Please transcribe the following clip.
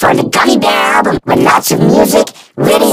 for the Gummy Bear album. With lots of music, videos,